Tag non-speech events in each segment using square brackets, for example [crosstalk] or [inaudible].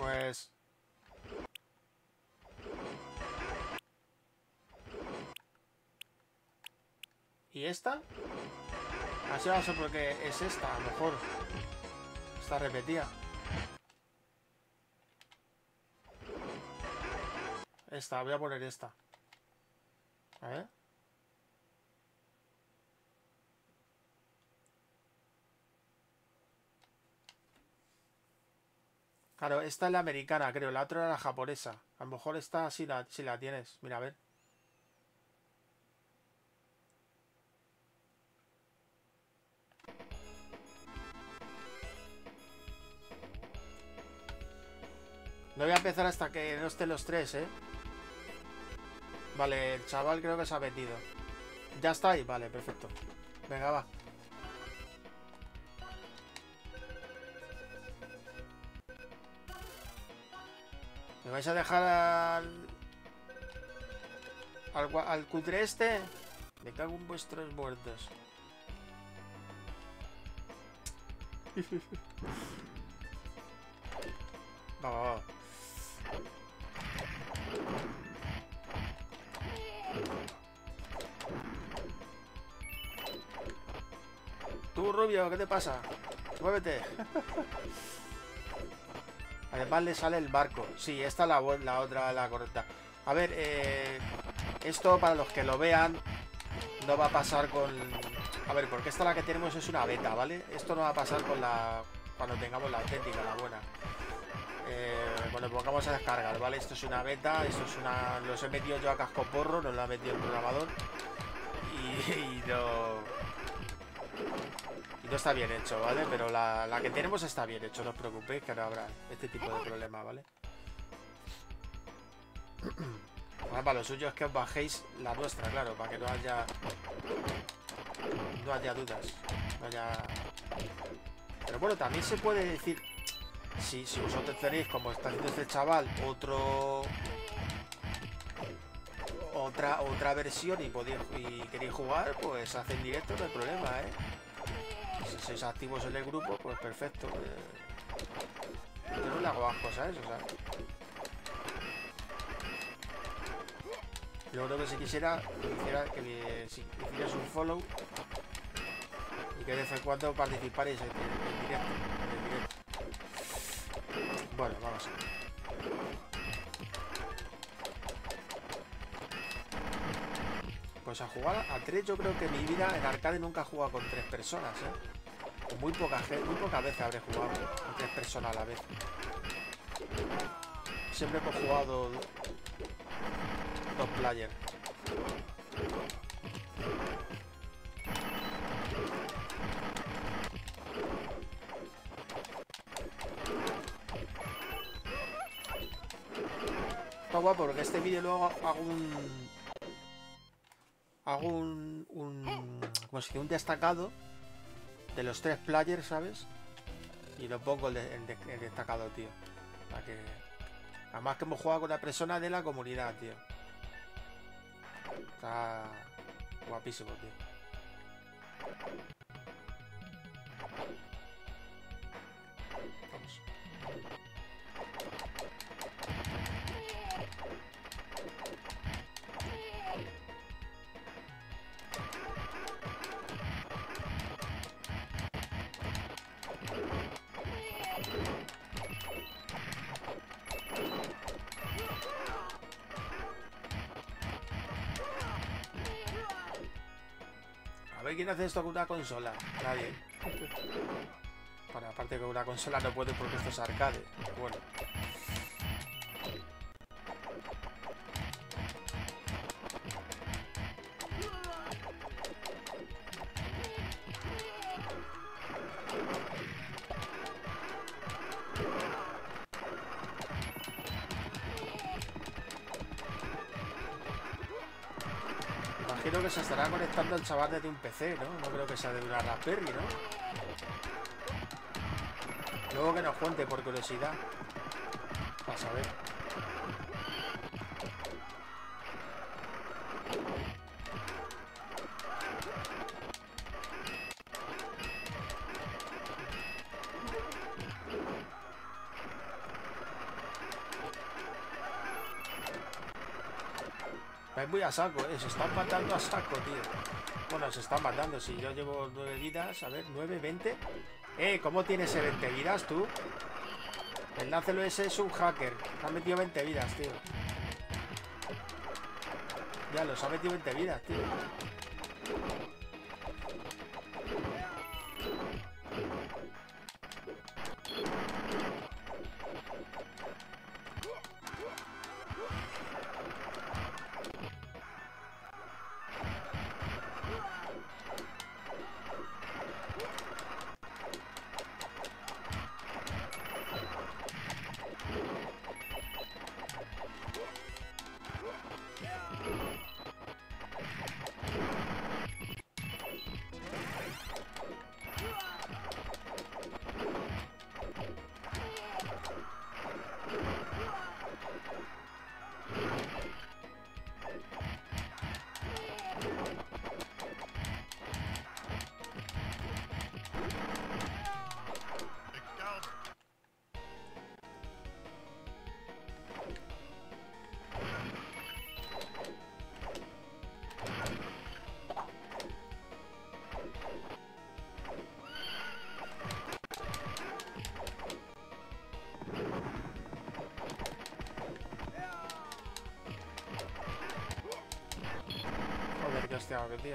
Pues... ¿Y esta? Así va a ser porque es esta, a lo mejor. Está repetida. Esta, voy a poner esta. A ver. Claro, esta es la americana, creo. La otra era la japonesa. A lo mejor esta sí la, si la tienes. Mira, a ver. No voy a empezar hasta que no estén los tres, ¿eh? Vale, el chaval creo que se ha metido. ¿Ya está ahí? Vale, perfecto. Venga, va. ¿Me vais a dejar al... Al, cutre este? Me cago en vuestros muertos. va, va, va. Tú, Rubio, ¿qué te pasa? Muévete. [laughs] Además le sale el barco. Sí, esta es la, la otra, la correcta. A ver, eh, esto para los que lo vean no va a pasar con... A ver, porque esta la que tenemos es una beta, ¿vale? Esto no va a pasar con la... Cuando tengamos la auténtica, la buena. Eh, bueno, vamos a descargar, ¿vale? Esto es una beta, esto es una... Los he metido yo a casco porro, no lo ha metido el programador. Y, [laughs] y no... No está bien hecho, ¿vale? Pero la, la, que tenemos está bien hecho, no os preocupéis que no habrá este tipo de problema, ¿vale? [clears throat] Para lo suyo es que os bajéis la nuestra, claro, para que no haya... No haya dudas. No haya... Pero bueno, también se puede decir... Si, si vosotros tenéis, como está haciendo este chaval, otro... Otra, otra versión y, podéis, y queréis jugar, pues hacen directo, no hay problema, ¿eh? Si sois activos en el grupo, pues perfecto. Eh. Yo no le hago asco, ¿sabes? O sea... Yo creo que si quisiera, quisiera que hicieras un follow y que de vez en cuando participaréis en, directo, en directo. Bueno, vamos a ver. Pues a jugar a tres yo creo que mi vida en arcade nunca he jugado con tres personas, ¿eh? Muy, poca, muy pocas veces habré jugado con tres personas a la vez. Siempre he jugado dos players. Está guapo porque este vídeo luego hago un... Hago un... un como si un destacado de los tres players, ¿sabes? Y lo pongo el destacado, tío. Para que... Además que hemos jugado con una persona de la comunidad, tío. Está guapísimo, tío. Quién hace esto con una consola. Nadie. Bueno, aparte que una consola no puede porque esto es arcade. Bueno. El chaval desde un PC, ¿no? No creo que sea de una Raspberry, ¿no? Luego que nos cuente por curiosidad. A saber. Es muy a saco, eh. Se están matando a saco, tío. Bueno, se están matando. Si yo llevo nueve vidas, a ver, nueve, veinte. Eh, ¿cómo tienes ese 20 vidas tú? El Nácelo ese es un hacker. Ha metido 20 vidas, tío. Ya, los ha metido 20 vidas, tío. Joder, qué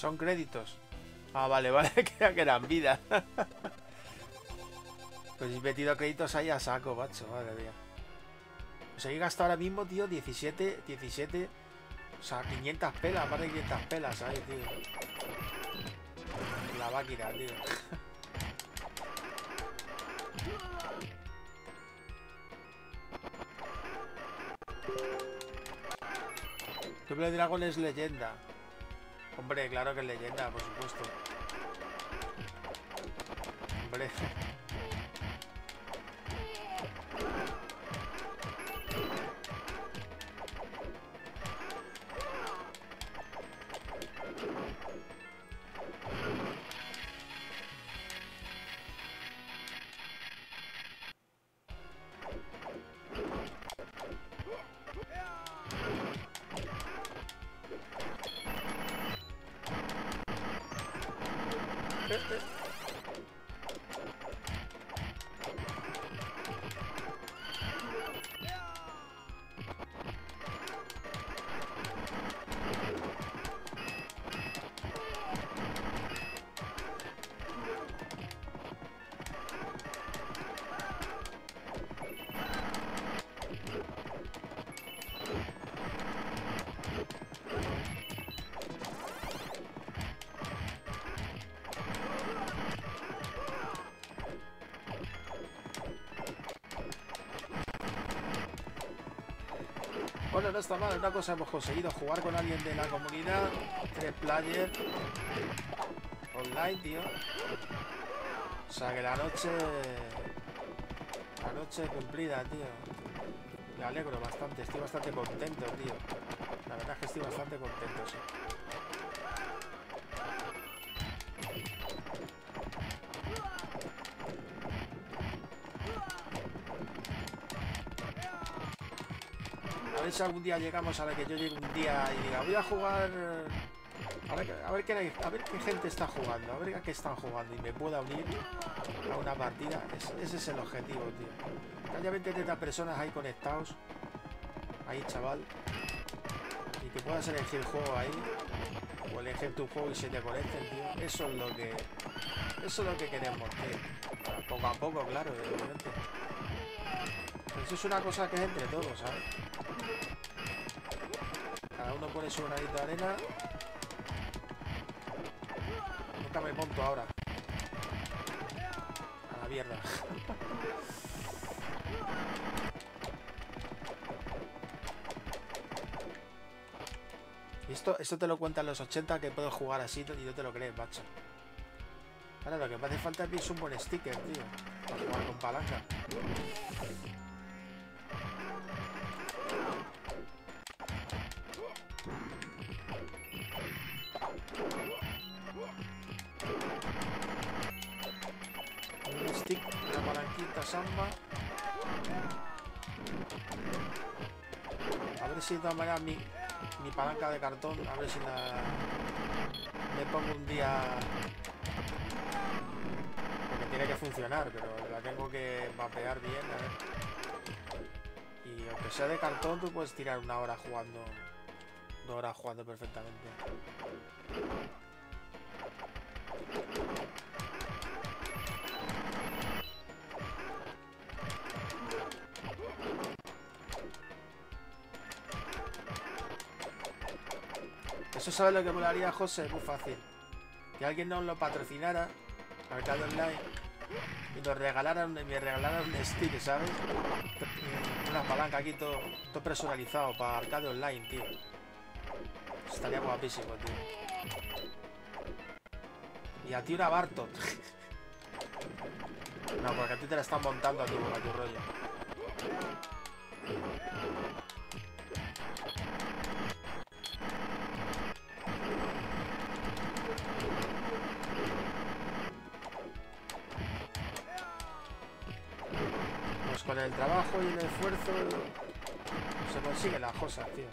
Son créditos. Ah, vale, [laughs] vale, creía que eran vidas. [laughs] pues he metido créditos ahí a saco, macho, madre mía. Pues he gastado ahora mismo, tío, 17, 17, o sea, 500 pelas, más de 500 pelas ahí, tío. La máquina, tío. [laughs] Triple Dragon es leyenda. Hombre, claro que es leyenda, por supuesto. Hombre. No está mal, una cosa hemos conseguido jugar con alguien de la comunidad, tres players online, tío. O sea que la noche la noche cumplida, tío. Me alegro bastante, estoy bastante contento, tío. La verdad es que estoy bastante contento. Algún día llegamos a la que yo llegue un día y diga, voy a jugar. A ver, a ver, qué, a ver qué gente está jugando, a ver a qué están jugando y me pueda unir a una partida. Es- ese es el objetivo, tío. Que haya 20 30 personas ahí conectados. Ahí, chaval. Y que puedas elegir el juego ahí. O elegir tu juego y se te conecten, tío. Eso es lo que. Eso es lo que queremos, tío. Poco a poco, claro. Eso es una cosa que es entre todos. Uno pone su granito de arena. Nunca me monto ahora. A la mierda. esto, esto te lo cuentan los 80 que puedo jugar así y no te lo crees, macho. Ahora lo que me hace falta es un buen sticker, tío. Para jugar con palanca. Samba. A ver si de todas maneras mi, palanca de cartón, a ver si la me pongo un día porque tiene que funcionar, pero la tengo que mapear bien, a ver. Y aunque sea de cartón, tú puedes tirar una hora jugando, dos horas jugando perfectamente. Eso sabes lo que molaría, José, muy fácil. Que alguien nos lo patrocinara, Arcade Online, y nos regalaran, me regalaran un stick, ¿sabes? Una palanca aquí todo, todo personalizado para Arcade Online, tío. Estaría guapísimo, tío. Y a ti una Bartot. [laughs] no, porque a ti te la están montando a tu, a tu rollo. Con el trabajo y el esfuerzo se consiguen las cosas, tío.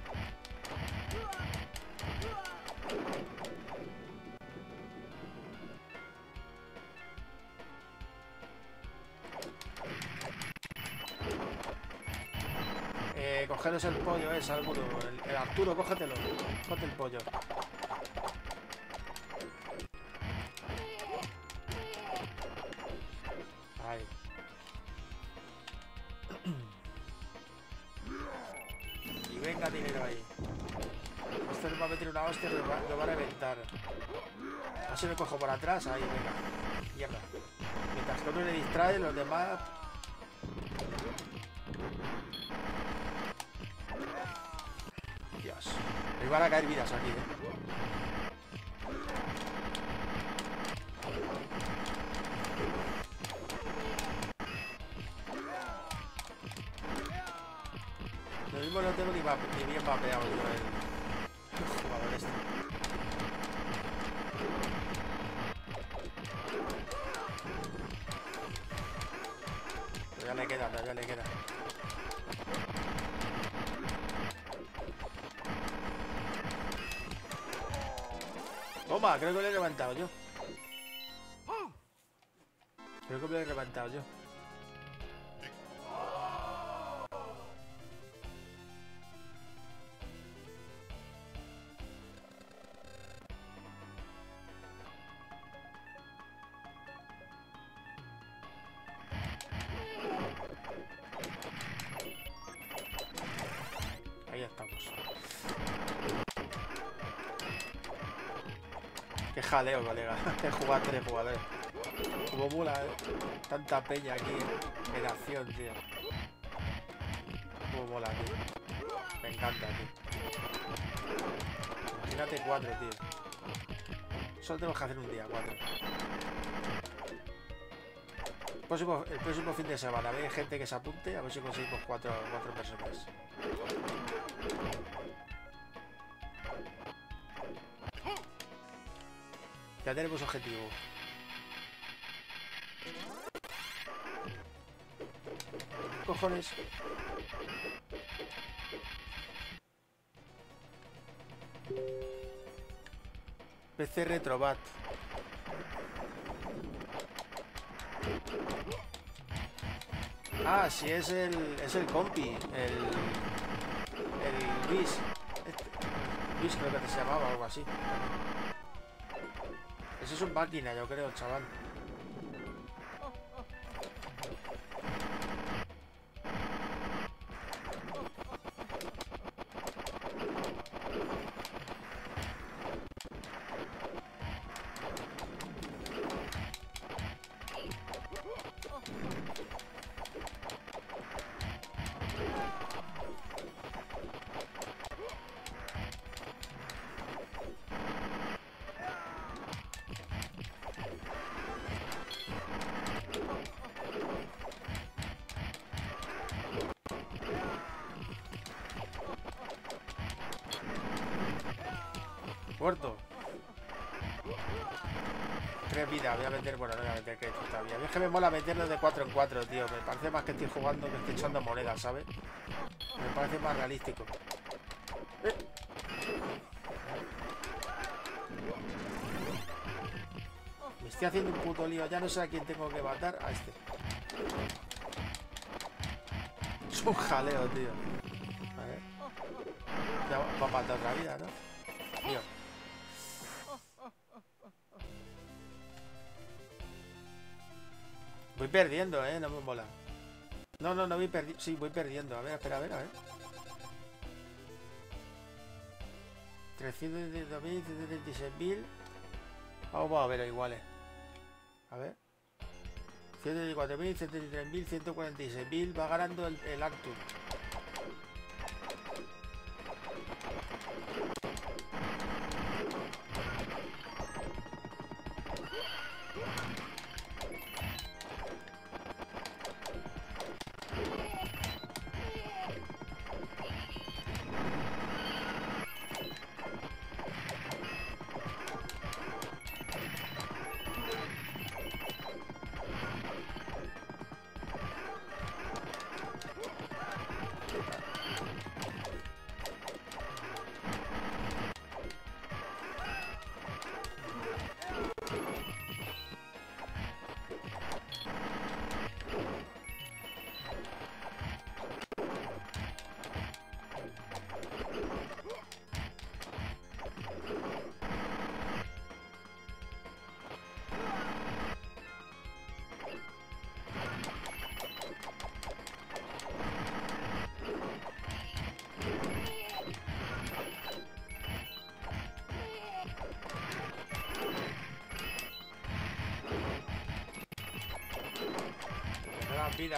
Eh, cogeros el pollo, es alguno. El, el Arturo, cógetelo. Cógete el pollo. Así me cojo por atrás, ahí, venga. Mierda. Mientras que uno le distrae, los demás. Dios. Me van a caer vidas aquí, eh. Levantado yo. Creo que me lo he levantado yo. Jugar [laughs] tres jugadores. Como mula, eh. Tanta peña aquí en acción, tío. Como mola, tío. Me encanta, tío. Imagínate cuatro, tío. Solo tenemos que hacer un día, cuatro. El próximo, el próximo fin de semana, hay gente que se apunte, a ver si conseguimos cuatro, cuatro personas. Ya tenemos objetivo. Cojones. PC Retrobat. Ah, sí, es el, es el compi, el, el Luis. Este- Luis creo que se llamaba algo así. Ese es un máquina, yo creo, chaval. Me mola meterlo de 4 en 4, tío. Me parece más que estoy jugando que estoy echando monedas, ¿sabes? Me parece más realístico. Me estoy haciendo un puto lío. Ya no sé a quién tengo que matar. A este. Es un jaleo, tío. Ver. Ya va a matar otra vida, ¿no? Tío. Voy perdiendo, ¿eh? No me mola. No, no, no voy perdiendo. Sí, voy perdiendo. A ver, espera, a ver, a ver. 332.000, 136.000. Vamos a ver iguales. A ver. 134.000, 133.000, 146.000. Va ganando el, el Arctur.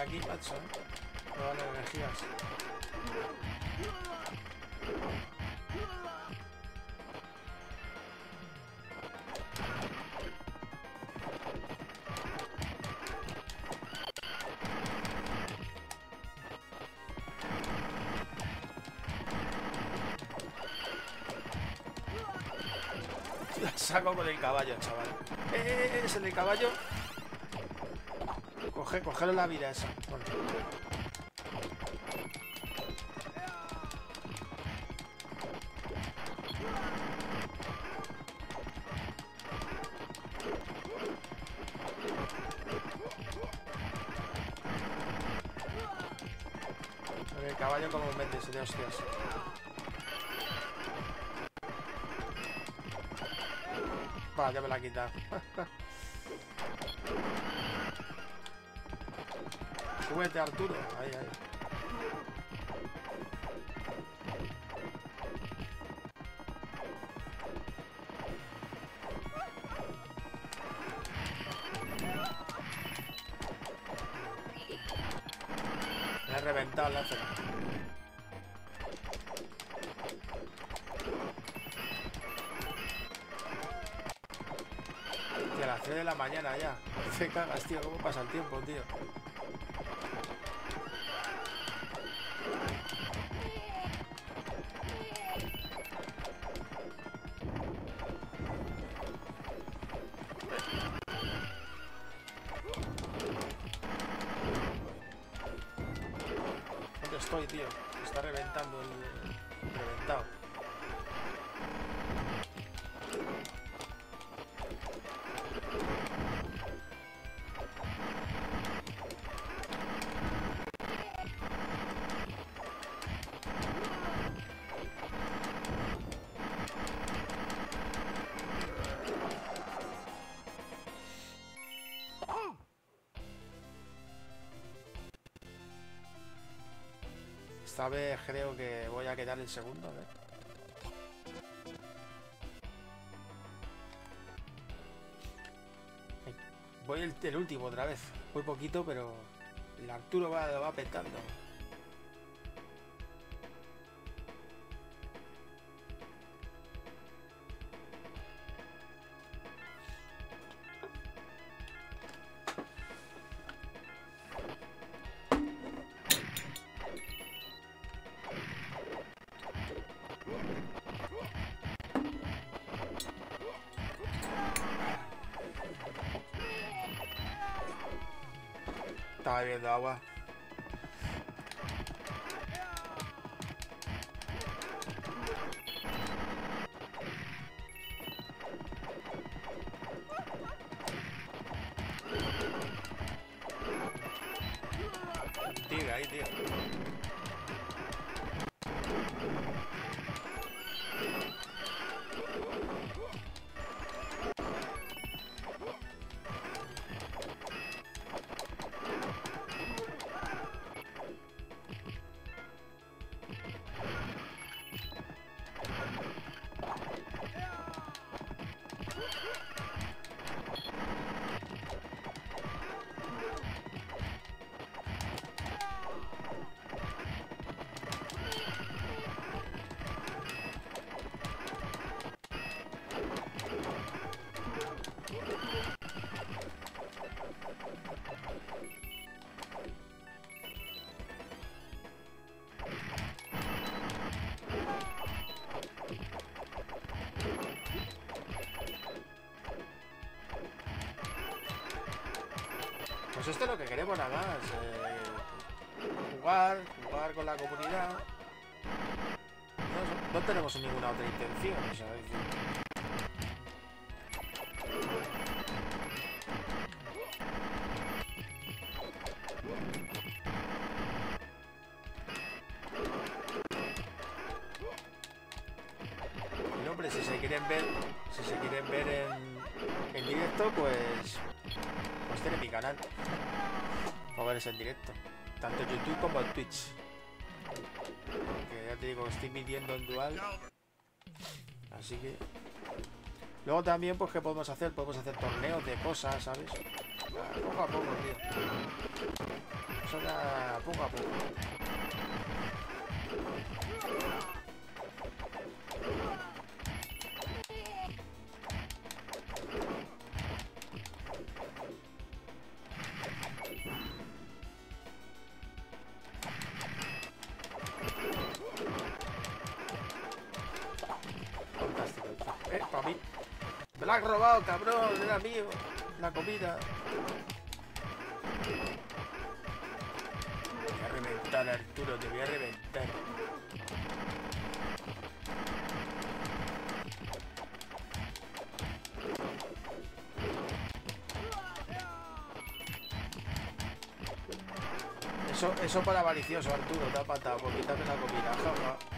Aquí, macho. ¿eh? Vale energías. [laughs] Saco con el caballo, chaval. ¡Eh, eh, eh! Es el caballo. Coge, la vida esa. Bueno. El caballo como un mente, de hostias. Va, ya me la ha [laughs] Súbete, Arturo. Ahí, ahí. Me he reventado el láser. Tío, a las 3 de la mañana ya. [laughs] Te cagas, tío. ¿Cómo pasa el tiempo, tío? Esta vez creo que voy a quedar el segundo, a ver. Voy el, último otra vez. Muy poquito, pero el Arturo va, va petando. Pues esto es lo que queremos nada más. eh, jugar, jugar con la comunidad. No, tenemos ninguna otra intención. O canal. Ver en directo. Tanto YouTube como en Twitch. Que ya te digo, estoy midiendo en dual. Así que. Luego también, pues, ¿qué podemos hacer? Podemos hacer torneos de cosas, ¿sabes? Poco a poco, tío. Eso ya poco a poco. Mío. La comida. Te voy a reventar, Arturo. Te voy a reventar. Eso, eso para avaricioso, Arturo. Te ha patado por quitarme la comida. jaja.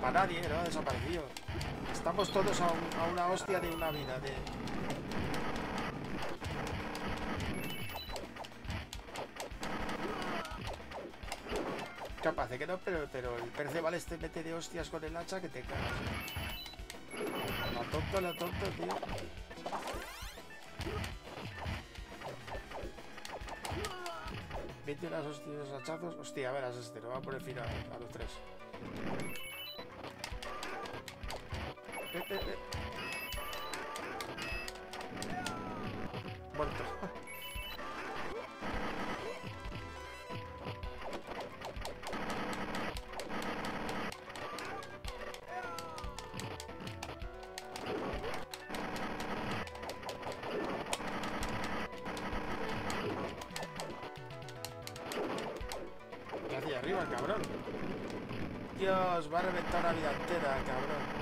Para nadie, ¿no? Desaparecido. Estamos todos a, un- a una hostia de una vida. Capaz de que no, pero, pero el Perceval este mete de hostias con el hacha que te cagas. La tonto, la tonto, tío. Mete unas hostias hachazos. Hostia, verás este, lo va a poner fin a los tres. Eh, eh, eh. Muerto. Dios, va a reventar una vida entera, cabrón.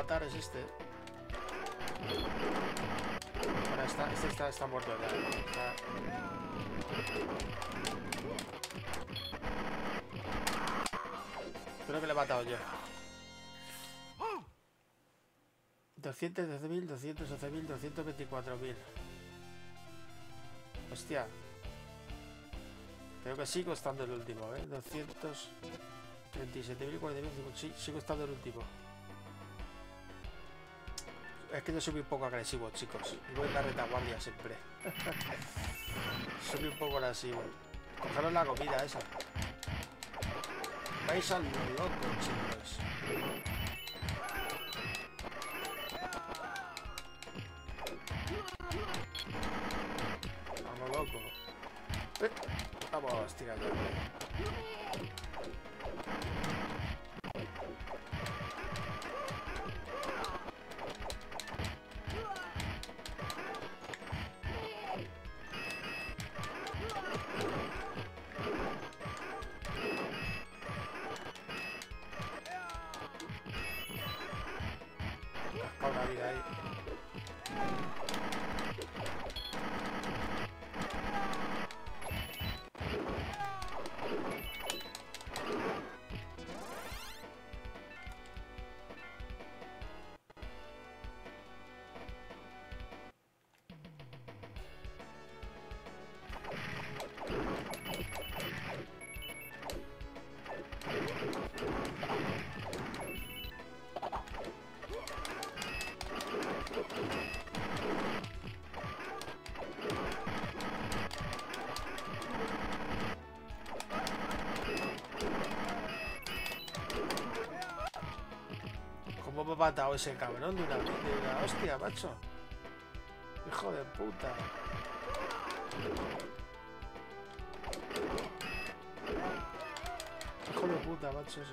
Es este. Ahora está, este está, está muerto ya. 'Creo que le he matado yo. 212.000, 211.000, 224.000. Hostia. Creo que sigo estando el último, ¿eh? 237.000, 40.000, sí, sigo estando el último. Es que yo soy un poco agresivo, chicos. Voy en la retaguardia siempre. [laughs] soy un poco agresivo. Cogeros la comida esa. Vais al loco, chicos. Vamos, loco. Eh, vamos, tira ha matado ese cabrón de una, de hostia, macho? Hijo de puta. Hijo de puta, macho, eso.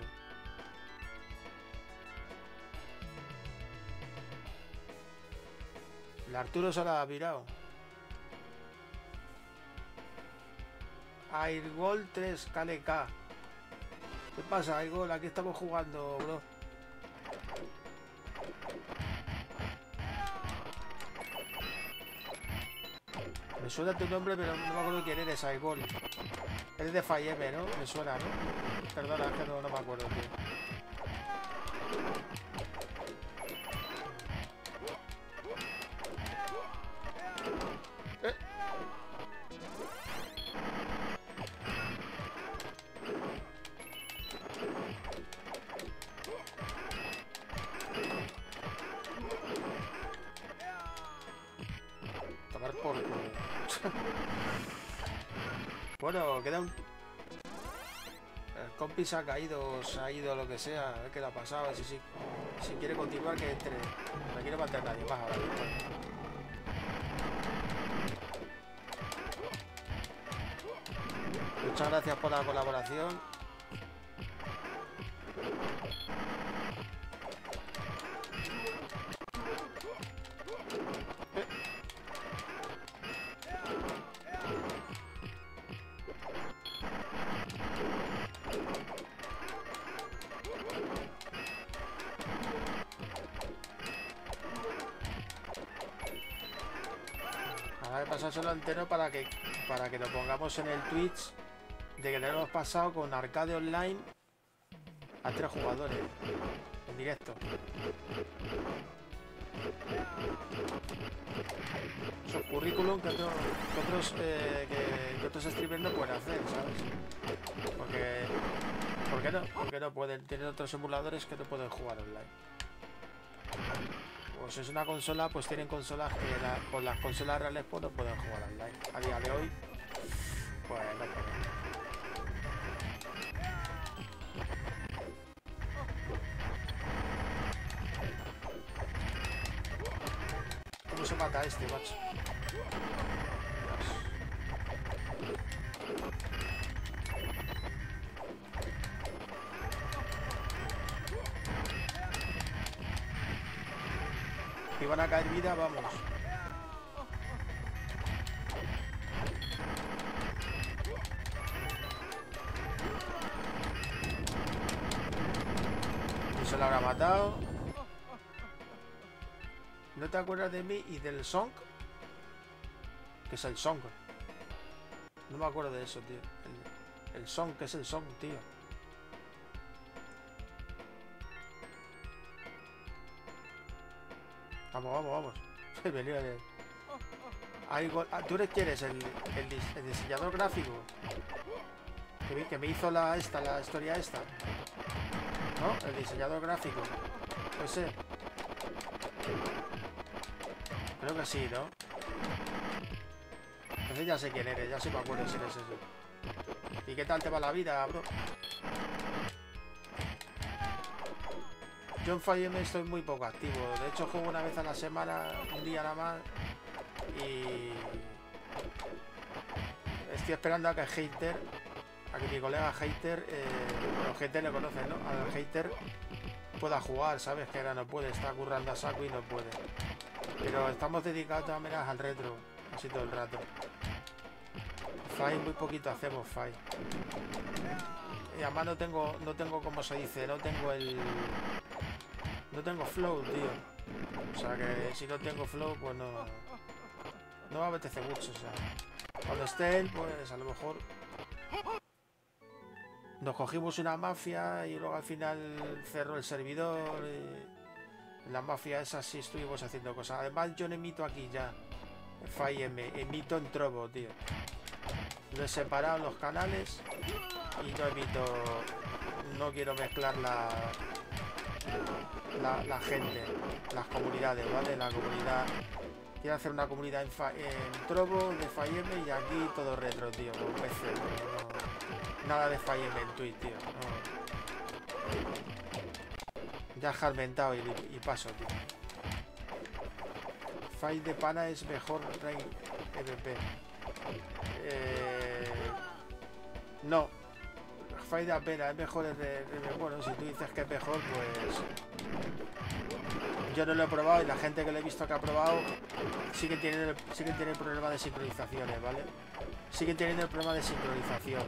El Arturo se la ha pirado. Airgol 3 KLK. ¿Qué pasa, Airgol? Aquí estamos jugando, bro. Suena tu nombre, pero no me acuerdo quién eres, Aigol. Eres de Fayeme, ¿no? Me suena, ¿no? Perdona, es que no, no me acuerdo, tío. Se ha caído, se ha ido, lo que sea, a ver qué le ha pasado, si, si, si quiere continuar que entre. No quiere matar a nadie ahora Muchas gracias por la colaboración. Pasárselo entero para que, para que lo pongamos en el Twitch de que lo hemos pasado con arcade online a tres jugadores en directo. Son currículum que, otros, eh, que, otros streamers no pueden hacer, ¿sabes? Porque, ¿por no? Porque no pueden, tener otros emuladores que no pueden jugar online pues es una consola, pues tienen consolas que con las consolas reales pues no pueden jugar online. A día de hoy, pues no pueden. ¿Cómo se mata este, macho. Van a caer vida, vamos. Se lo habrá matado. ¿No te acuerdas de mí y del song? Que es el song. No me acuerdo de eso, tío. El, el song, que es el song, tío. Vamos, vamos, vamos. [laughs] Venía ah, ¿Tú eres quién eres? ¿El, el, dis- el diseñador gráfico? Que me, hizo la esta, la historia esta. ¿No? El diseñador gráfico. Pues sí. Creo que sí, ¿no? Entonces ya sé quién eres, ya sé me acuerdo si eres ese. ¿Y qué tal te va la vida, bro? Yo en Fire estoy muy poco activo. De hecho, juego una vez a la semana, un día nada más. Y. Estoy esperando a que Hater, a que mi colega Hater, eh, bueno, Hater le conocen, ¿no? Al Hater pueda jugar, ¿sabes? Que ahora no puede, está currando a saco y no puede. Pero estamos dedicados de todas al retro, así todo el rato. Fight muy poquito hacemos Fight. Y además no tengo, no tengo como se dice, no tengo el. No tengo flow, tío. O sea que si no tengo flow, pues no. No me apetece mucho, o sea. Cuando esté él, pues a lo mejor. Nos cogimos una mafia y luego al final cerró el servidor. y la mafia esa sí estuvimos haciendo cosas. Además, yo no emito aquí ya. FIM, emito en Trovo, tío. Lo he separado los canales y no emito. No quiero mezclar la, la, gente, las comunidades, ¿vale? La comunidad. Quiero hacer una comunidad en, en Trovo de FIM y aquí todo retro, tío. Con PC, no- nada de FIM en Twitch, tío. Ya jarmentado y, y paso, tío. Fight de pana es mejor Rey MP. Eh, no. Fight de pena es mejor el de, el Bueno, si tú dices que es mejor, pues. Yo no lo he probado y la gente que lo he visto que ha probado sí que tienen sí que tienen problema de sincronizaciones, ¿vale? Siguen teniendo el problema de sincronización.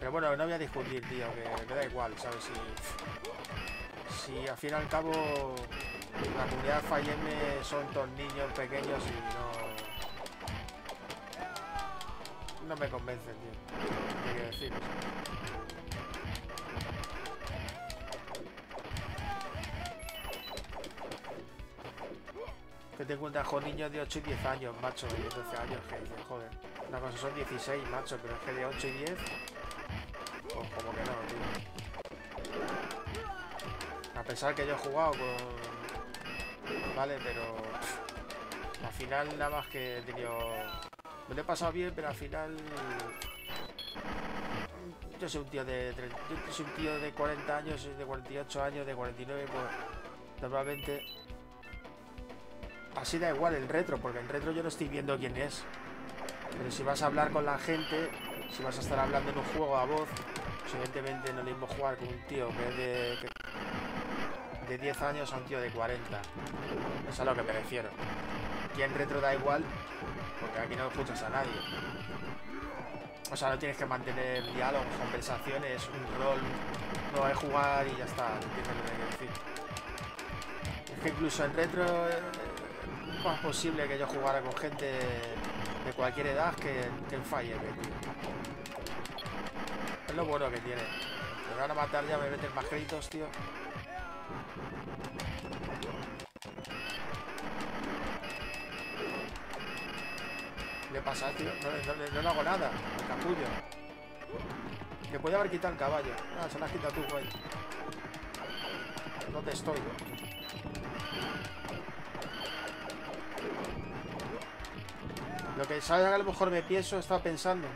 Pero bueno, no voy a discutir, tío, que me da igual, ¿sabes? Si, si al fin y al cabo la comunidad Falleme son todos niños pequeños y no. No me convencen, tío. Que te encuentras con niños de 8 y 10 años, macho, y 12 años, que joder. Una cosa son 16, macho, pero es que de 8 y 10. Pues como que no, tío. A pesar que yo he jugado con. Vale, pero. Al final, nada más que he tenido. Me lo he pasado bien, pero al final. Yo soy un tío de. Yo soy un tío de 40 años, de 48 años, de 49, pues. Normalmente. Así da igual el retro, porque en retro yo no estoy viendo quién es. Pero si vas a hablar con la gente, si vas a estar hablando en un juego a voz, pues evidentemente no lo mismo jugar con un tío que es de, de 10 años a un tío de 40. Eso es a lo que me refiero. Y en retro da igual, porque aquí no escuchas a nadie. O sea, no tienes que mantener diálogos, conversaciones, un rol, no es jugar y ya está. Es que incluso en retro eh, es posible que yo jugara con gente de cualquier edad que, que en Fire, tío. Es lo bueno que tiene. Me van a matar ya, me meten más créditos, tío. ¿Qué le pasa, tío? No, no no hago nada al capullo. Le podía haber quitado el caballo. Ah, se lo has quitado tú, güey. Te estoy. Lo que sabe que a lo mejor me pienso, estaba pensando.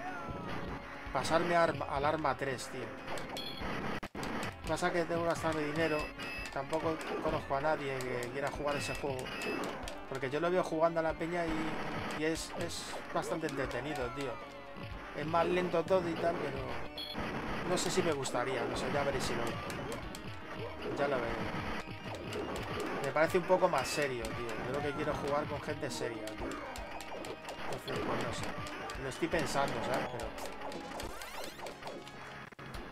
Pasarme al arma 3, tío. Pasa que tengo que gastarme dinero. Tampoco conozco a nadie que quiera jugar ese juego. Porque yo lo veo jugando a la peña y, y es, es bastante entretenido, tío. Es más lento todo y tal, pero no sé si me gustaría, no sé, ya veré si lo Ya lo veré. Me parece un poco más serio, tío. Yo lo que quiero jugar con gente seria, tío. Sé. Lo estoy pensando, ¿sabes? Pero...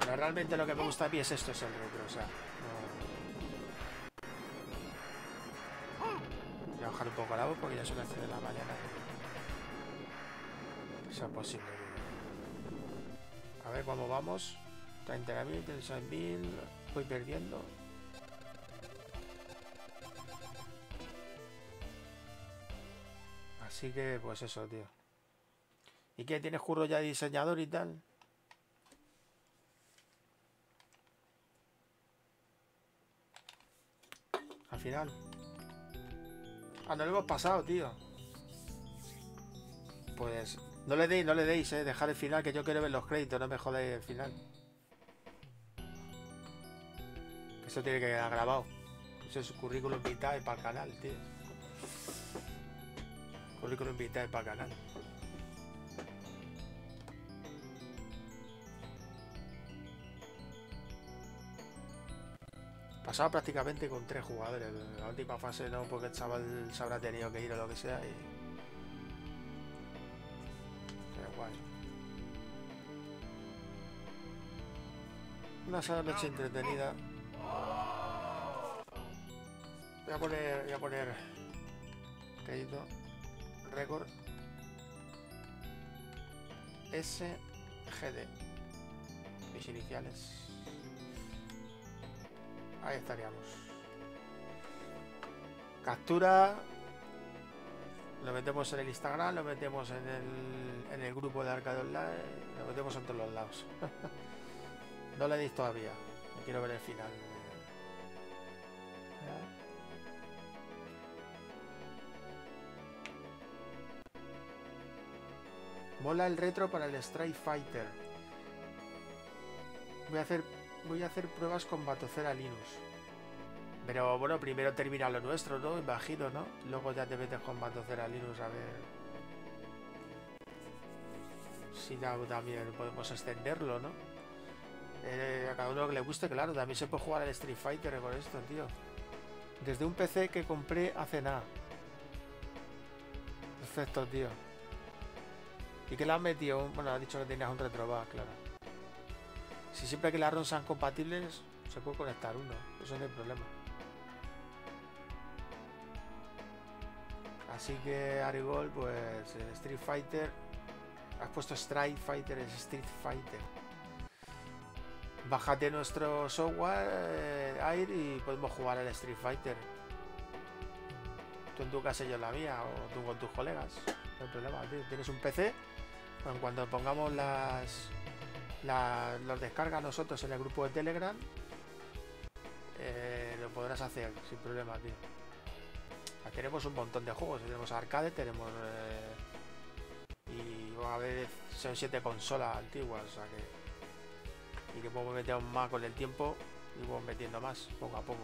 Pero realmente lo que me gusta a mí es esto, es el retro, o sea... Voy a bajar un poco la voz porque ya son las 3 de la mañana. Sea posible. A ver cómo vamos. 30.000, 36.000. Voy perdiendo. Así que, pues eso, tío. ¿Y qué? ¿Tienes curro ya diseñador y tal? Al final. Ah, no lo hemos pasado, tío. Pues no le deis, no le deis, eh. Dejar el final, que yo quiero ver los créditos, no me jodáis el final. Eso tiene que quedar grabado. Eso es currículum vitae para el canal, tío. Currículum vitae para el canal. Pasaba prácticamente con tres jugadores. La última fase no, porque el chaval se habrá tenido que ir o lo que sea y. Qué guay. Una sola noche entretenida. Voy a poner. Voy a poner. Crédito. Récord. SGD. Mis iniciales. Ahí estaríamos. Captura. Lo metemos en el Instagram, lo metemos en el, en el grupo de Arcade Online, lo metemos en todos los lados. [laughs] no le deis todavía. quiero ver el final. Mola el retro para el Strike Fighter. Voy a hacer voy a hacer pruebas con Batocera Linux. Pero bueno, primero termina lo nuestro, ¿no? Imagino, ¿no? Luego ya te metes con Batocera Linux a ver si también podemos extenderlo, ¿no? Eh, a cada uno que le guste, claro, también se puede jugar al Street Fighter con esto, tío. Desde un PC que compré hace nada. Perfecto, tío. ¿Y que le has metido? Bueno, ha dicho que tenías un retrobar, claro. Si siempre que las ROM sean compatibles, se puede conectar uno. Eso no hay problema. Así que Arigol, pues Street Fighter. Has puesto Strike Fighter, es Street Fighter. Bájate nuestro software eh, Air y podemos jugar al Street Fighter. Tú en tu casa y yo en la mía, o tú con tus colegas. No hay problema, Tienes un PC. Bueno, cuando pongamos las la, los descarga nosotros en el grupo de Telegram, eh, lo podrás hacer sin problema, tío. Tenemos un montón de juegos, tenemos arcade, tenemos... Eh, y va a haber 6 o 7 consolas antiguas, o sea que... Y que podemos meter más con el tiempo y vamos metiendo más, poco a poco.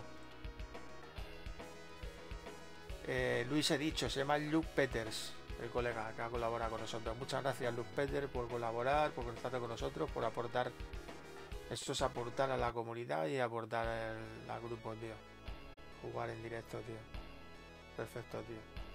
Eh, Luis he dicho, se llama Luke Peters el colega que ha colaborado con nosotros. Muchas gracias, Luz Peter, por colaborar, por conectarte con nosotros, por aportar. Esto es aportar a la comunidad y aportar al grupo, tío. Jugar en directo, tío. Perfecto, tío.